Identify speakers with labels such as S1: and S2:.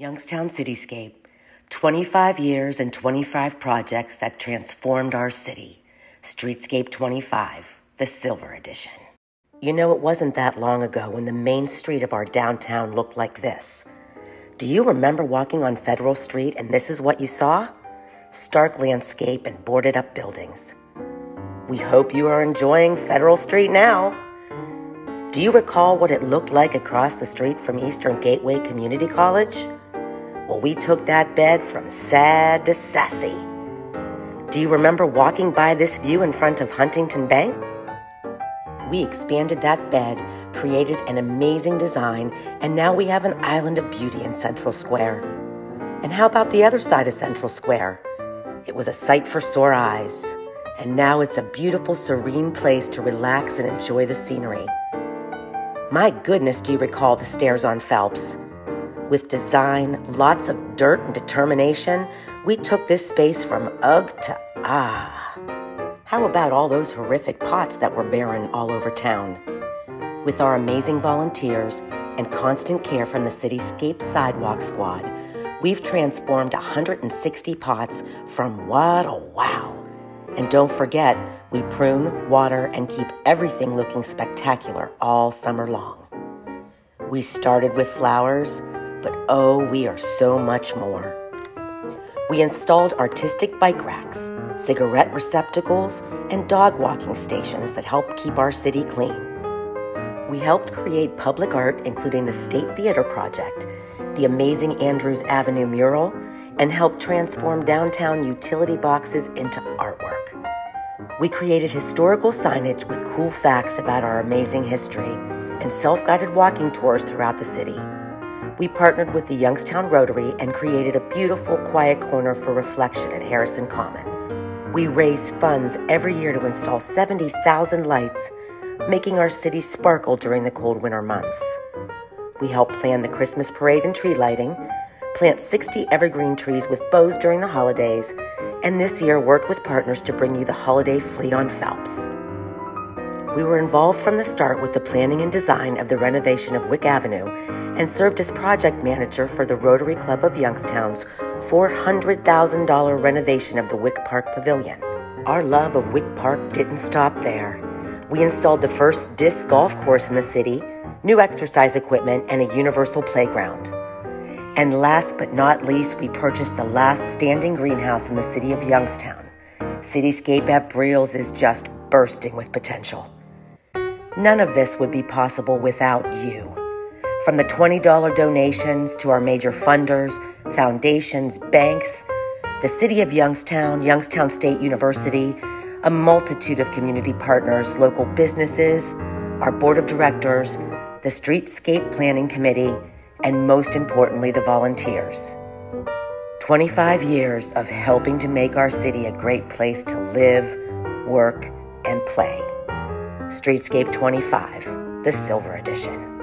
S1: Youngstown Cityscape 25 years and 25 projects that transformed our city. Streetscape 25, the Silver Edition. You know, it wasn't that long ago when the main street of our downtown looked like this. Do you remember walking on Federal Street and this is what you saw? Stark landscape and boarded up buildings. We hope you are enjoying Federal Street now. Do you recall what it looked like across the street from Eastern Gateway Community College? Well, we took that bed from sad to sassy. Do you remember walking by this view in front of Huntington Bank? We expanded that bed, created an amazing design, and now we have an island of beauty in Central Square. And how about the other side of Central Square? It was a sight for sore eyes, and now it's a beautiful, serene place to relax and enjoy the scenery. My goodness, do you recall the stairs on Phelps? With design, lots of dirt, and determination, we took this space from ugh to ah. How about all those horrific pots that were barren all over town? With our amazing volunteers and constant care from the Cityscape Sidewalk Squad, we've transformed 160 pots from what a wow. And don't forget, we prune, water, and keep everything looking spectacular all summer long. We started with flowers oh, we are so much more. We installed artistic bike racks, cigarette receptacles, and dog walking stations that help keep our city clean. We helped create public art, including the State Theater Project, the amazing Andrews Avenue mural, and helped transform downtown utility boxes into artwork. We created historical signage with cool facts about our amazing history and self guided walking tours throughout the city we partnered with the Youngstown Rotary and created a beautiful, quiet corner for reflection at Harrison Commons. We raise funds every year to install 70,000 lights, making our city sparkle during the cold winter months. We help plan the Christmas parade and tree lighting, plant 60 evergreen trees with bows during the holidays, and this year worked with partners to bring you the holiday flea on Phelps. We were involved from the start with the planning and design of the renovation of Wick Avenue and served as project manager for the Rotary Club of Youngstown's $400,000 renovation of the Wick Park Pavilion. Our love of Wick Park didn't stop there. We installed the first disc golf course in the city, new exercise equipment, and a universal playground. And last but not least, we purchased the last standing greenhouse in the city of Youngstown. Cityscape at Briels is just bursting with potential. None of this would be possible without you. From the $20 donations to our major funders, foundations, banks, the City of Youngstown, Youngstown State University, a multitude of community partners, local businesses, our board of directors, the Streetscape Planning Committee, and most importantly, the volunteers. 25 years of helping to make our city a great place to live, work, and play. Streetscape 25, the Silver Edition.